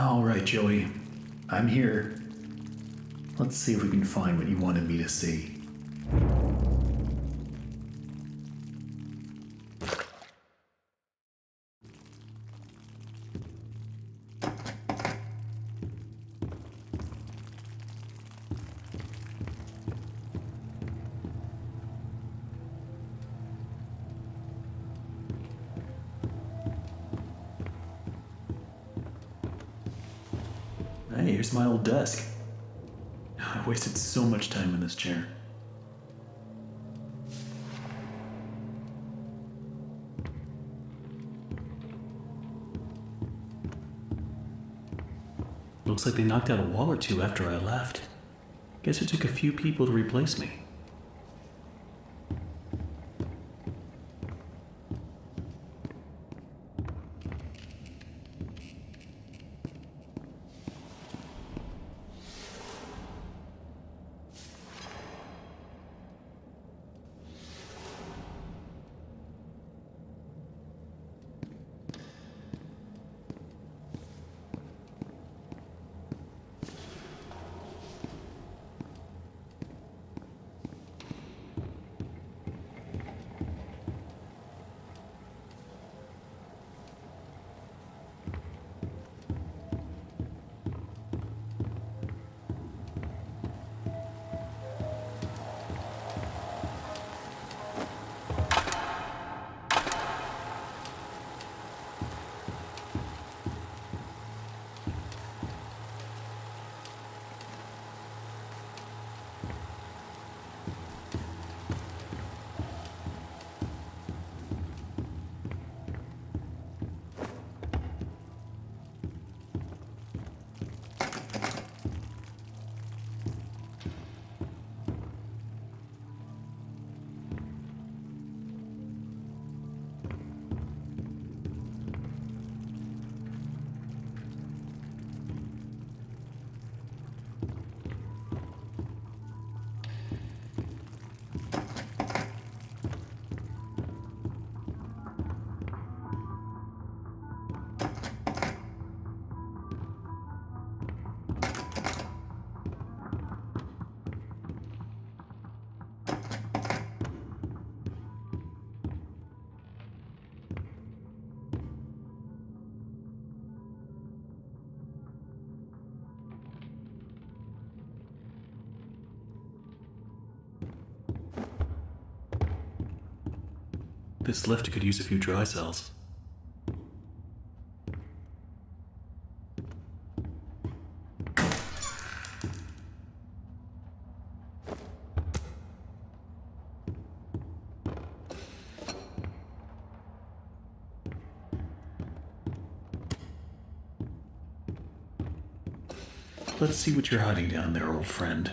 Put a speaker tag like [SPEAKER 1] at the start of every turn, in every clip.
[SPEAKER 1] All right, Joey. I'm here. Let's see if we can find what you wanted me to see. Hey, here's my old desk. I wasted so much time in this chair. Looks like they knocked out a wall or two after I left. Guess it took a few people to replace me. This lift could use a few dry cells. Let's see what you're hiding down there, old friend.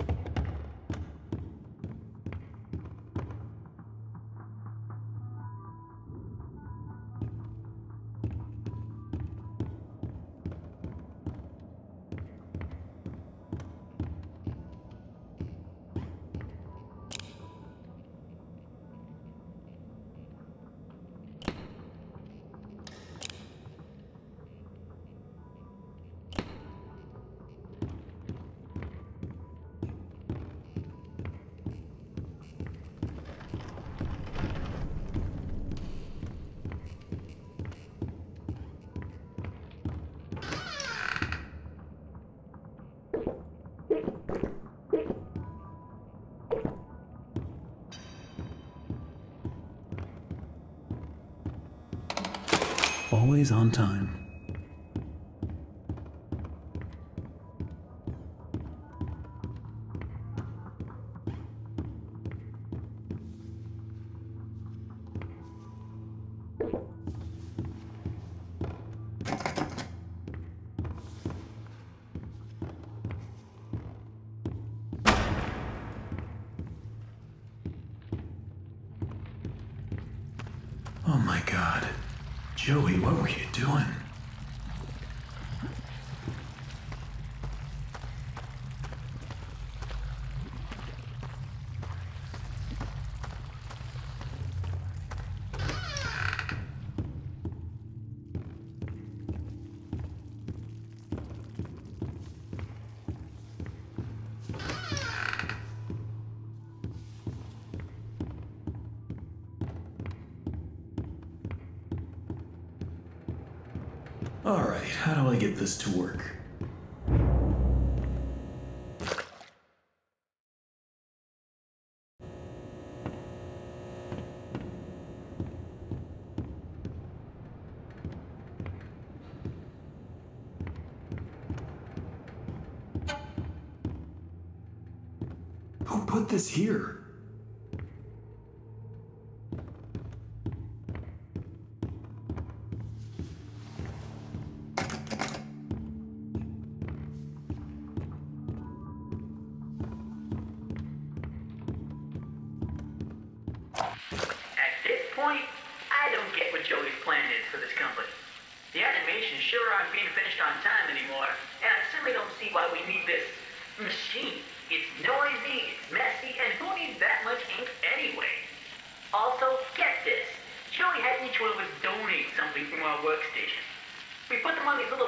[SPEAKER 1] Always on time. Joey, what were you doing? this to work. Who put this here?
[SPEAKER 2] 像你这种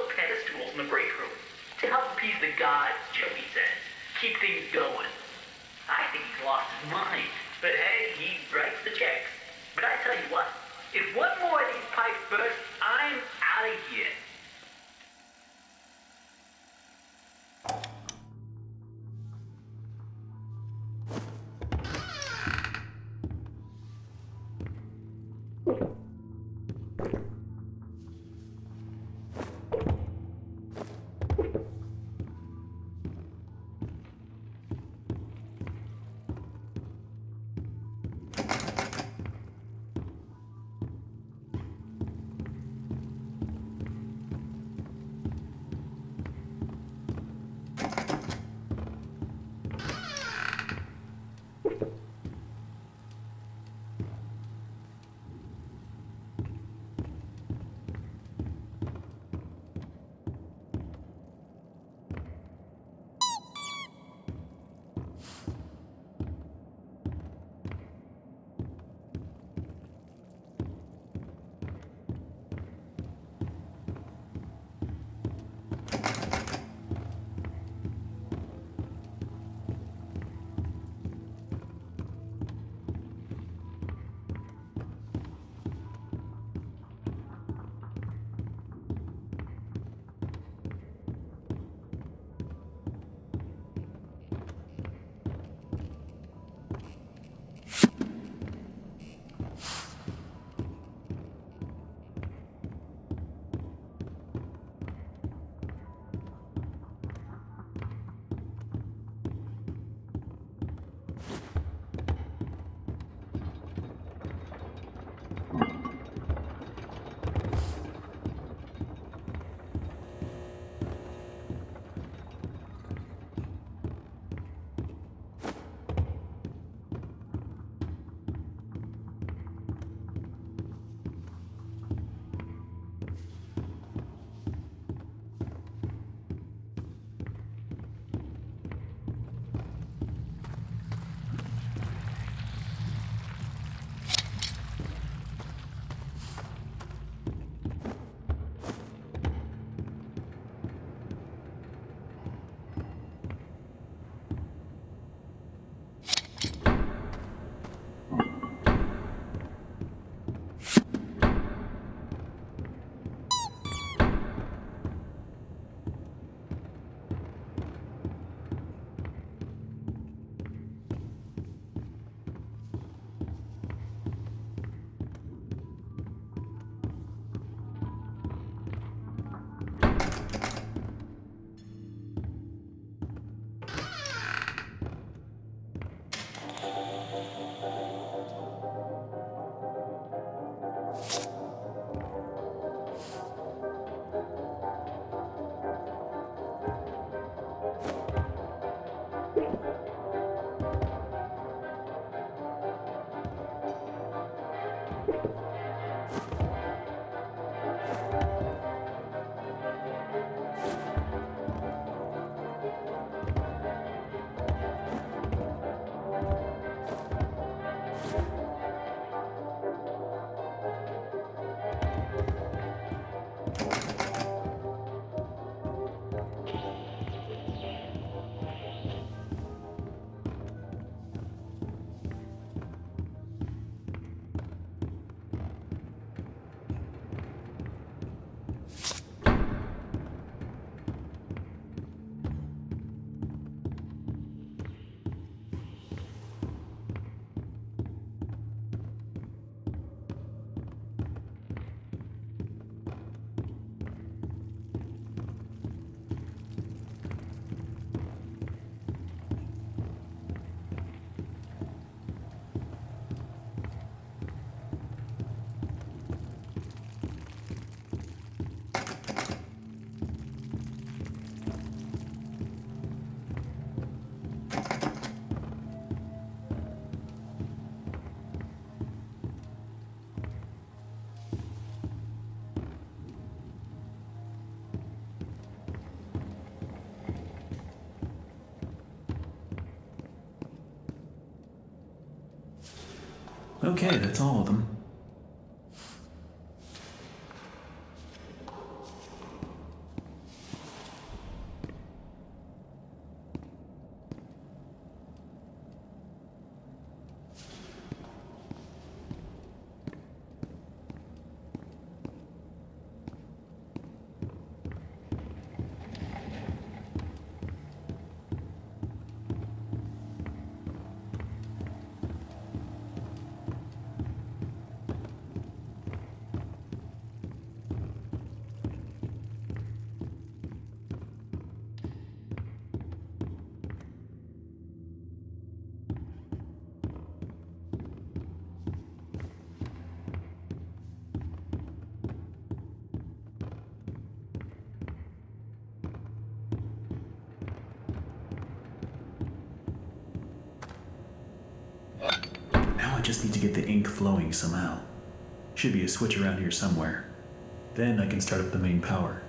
[SPEAKER 1] Okay, that's all of them. Get the ink flowing somehow. Should be a switch around here somewhere. Then I can start up the main power.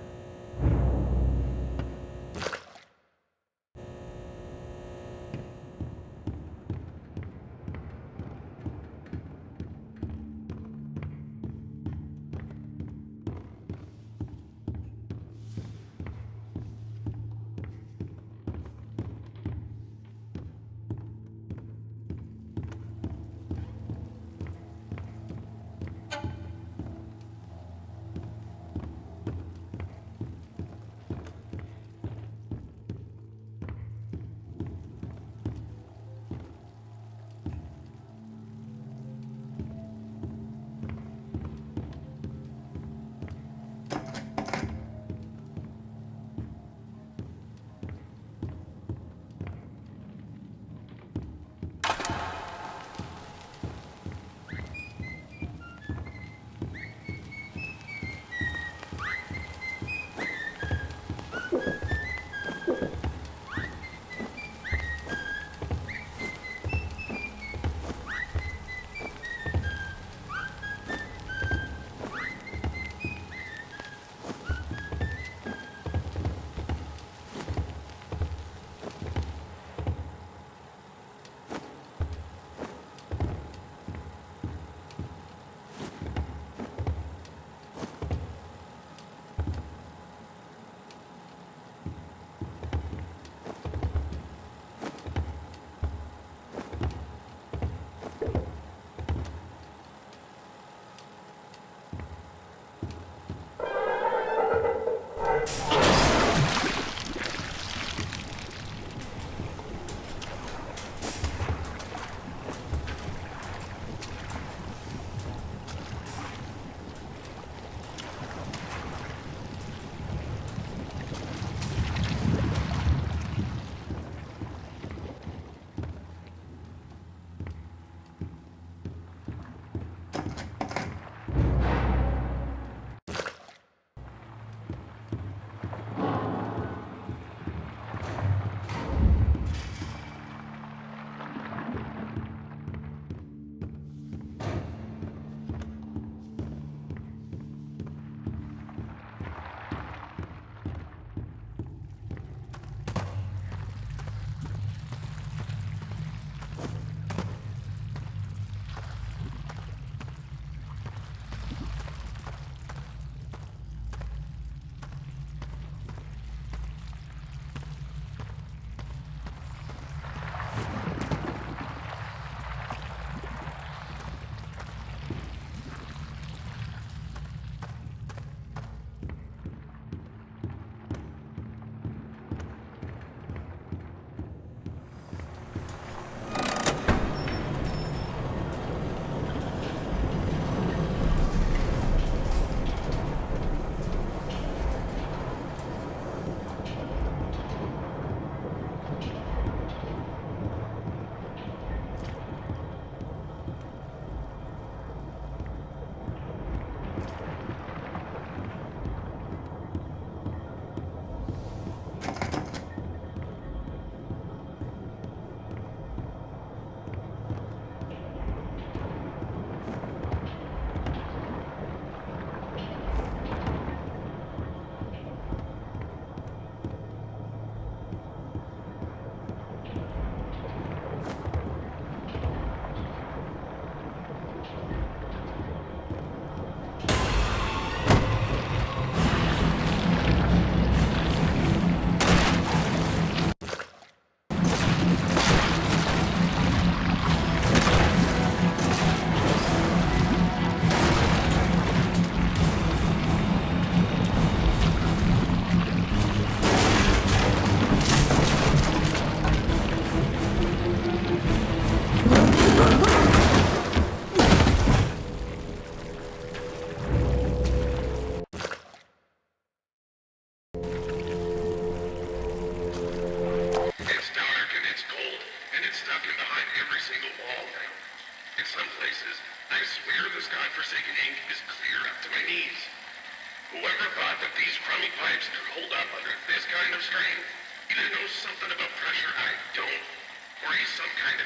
[SPEAKER 3] Kind of.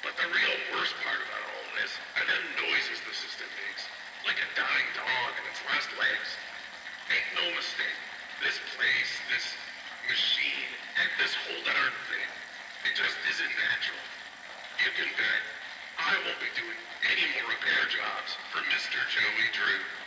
[SPEAKER 3] But the real worst part about all this are the noises the system makes, like a dying dog in its last legs. Make no mistake, this place, this machine, and this whole darn thing, it just isn't natural. You can bet I won't be doing any more repair jobs for Mr. Joey Drew.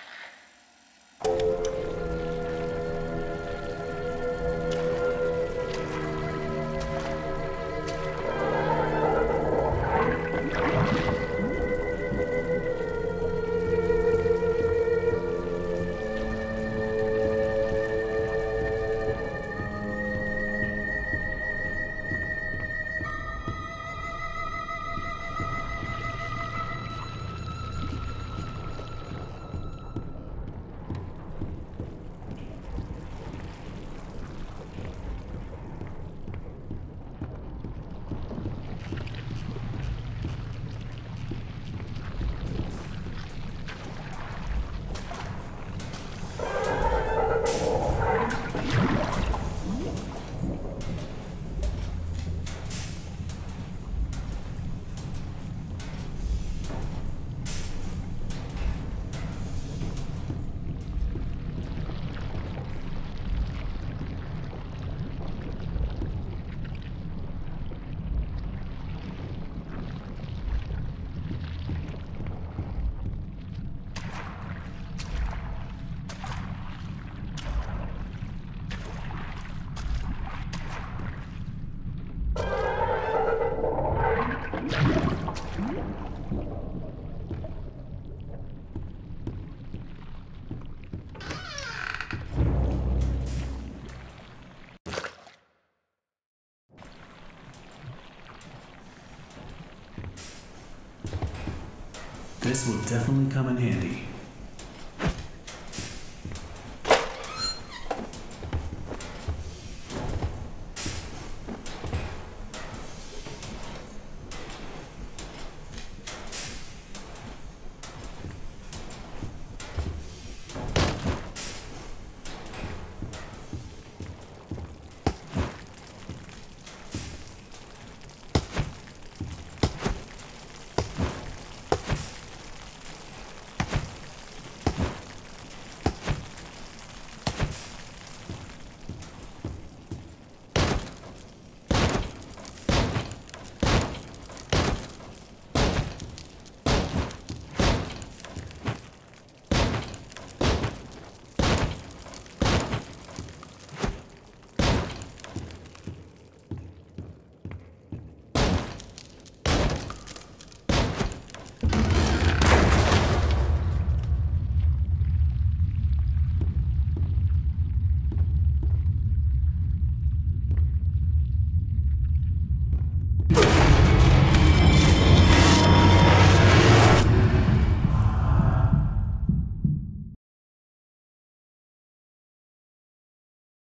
[SPEAKER 1] This will definitely come in handy.